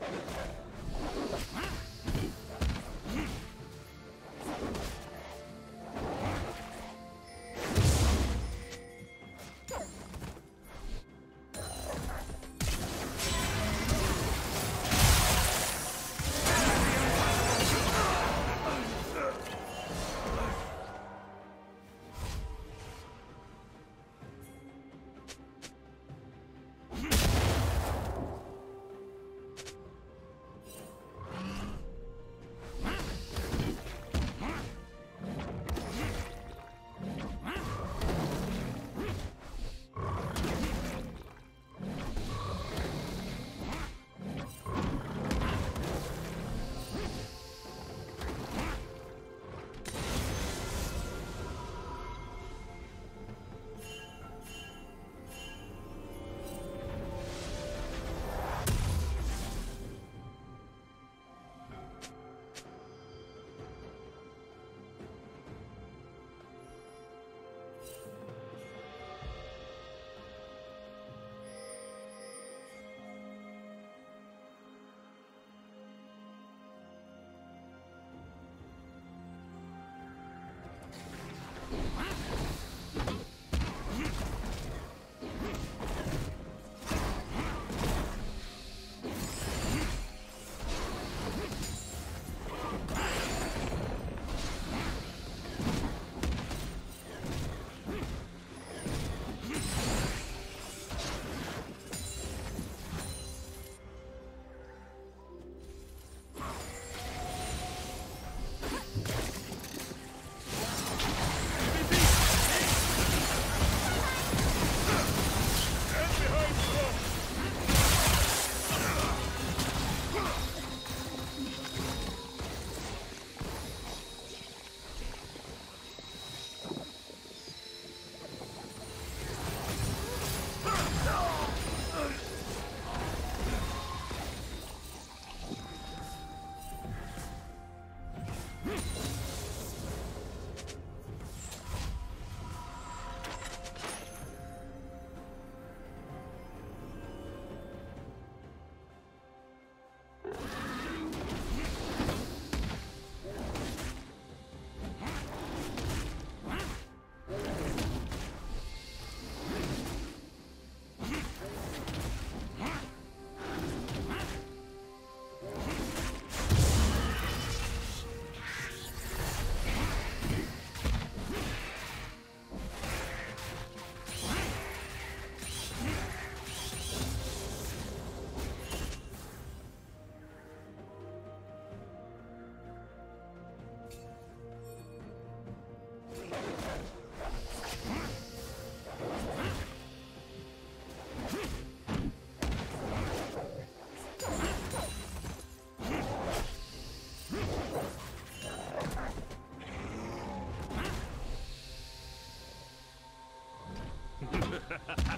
you Ha ha ha!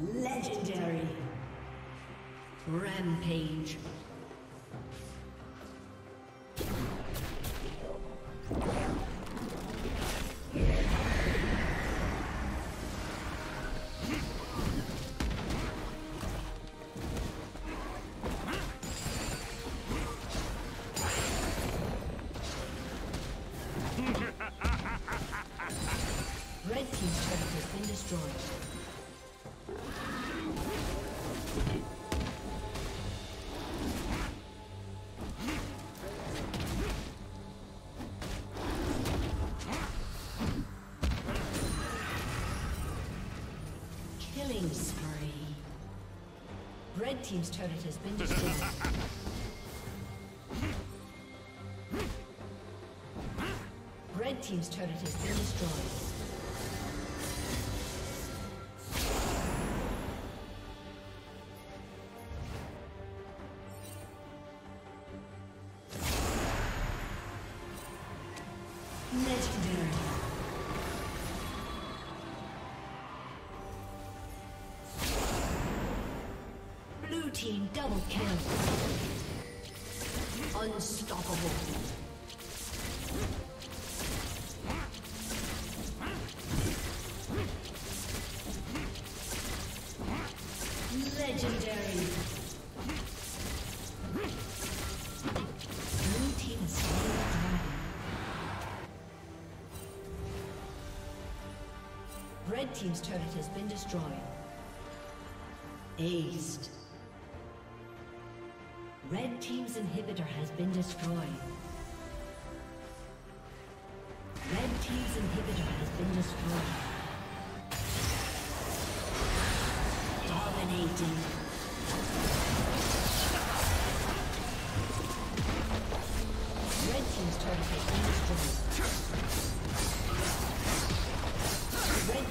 Legendary. Rampage. Killing spree. Red Team's turret has been destroyed. Red Team's turret has been destroyed. Team's turret has been destroyed. Aced. Red Team's inhibitor has been destroyed. Red Team's inhibitor has been destroyed. Dominating. Red Team's turret has been destroyed.